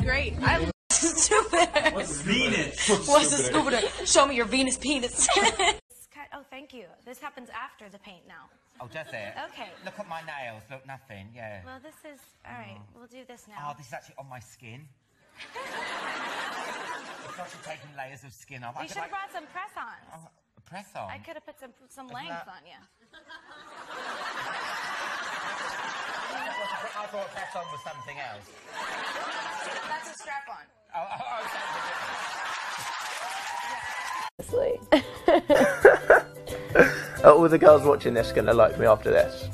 was great. I listened to it. What's Venus? What's the stupider? Show me your Venus penis. Oh, thank you. This happens after the paint now. Oh, does it? Okay. Look at my nails. Look, nothing. Yeah. Well, this is all right. Mm. We'll do this oh, now. Oh, this is actually on my skin. it's actually taking layers of skin off. I You could, should have like, brought some press-ons. oh, press on. I could have put some some length that- on you. I thought press on was something else. That's a strap-on. Oh, oh, oh, Are all the girls watching this gonna like me after this?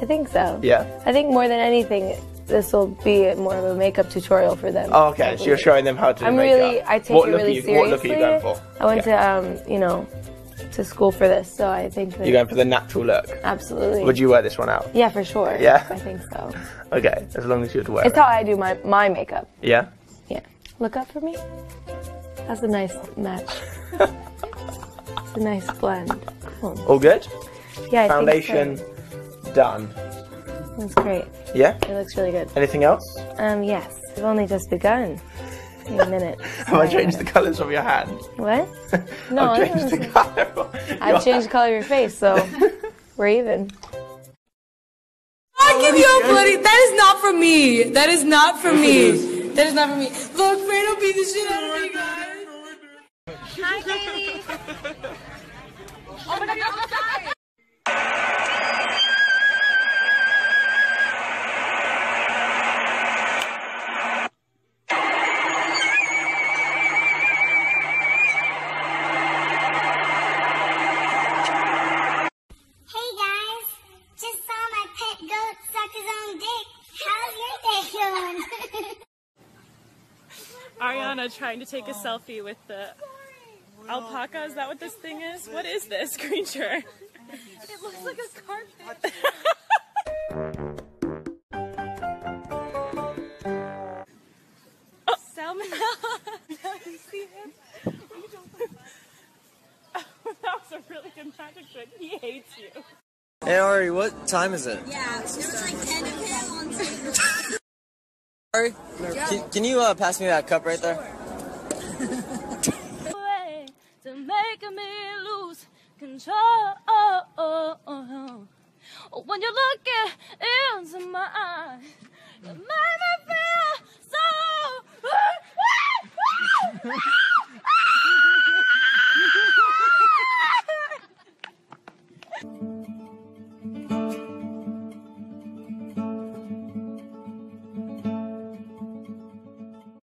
I think so. Yeah. I think more than anything, this will be more of a makeup tutorial for them. Oh, okay. So you're showing them how to do I'm makeup. really, I take what it really are you, seriously. What look are you going for? I went Okay. to, um, you know, to school for this, so I think that You're going for the natural look. absolutely. Would you wear this one out? Yeah, for sure. Yeah? I think so. Okay, as long as you'd wear it. It's it. how I do my my makeup. Yeah. Yeah. Look up for me. That's a nice match. it's a nice blend. Cool. All good. Yeah, I Foundation think done. That's great. Yeah. It looks really good. Anything else? Um, yes. We've only just begun. In a minute. Have I changed the colours of your hand? What? No, I've I changed the didn't- colour. of your I've changed the color of your face, so we're even. I give you a bloody. That is not for me. That is not for me. That is not for me. Look, Fredo beat the shit out of me, guys. Hi, Kaylee. oh my God, goat suck his own dick. How's your day going? Ariana trying to take a selfie with the alpaca. Is that what this thing is? What is this creature? It looks like a carpet. Oh, salmonella. you see him? Oh, that was a really good magic trick. He hates you. Hey Ari, what time is it? Yeah, there was like 10 of him on stage. Ari, can, can you uh, pass me that cup right there? way to make me lose control. When you look into my eyes,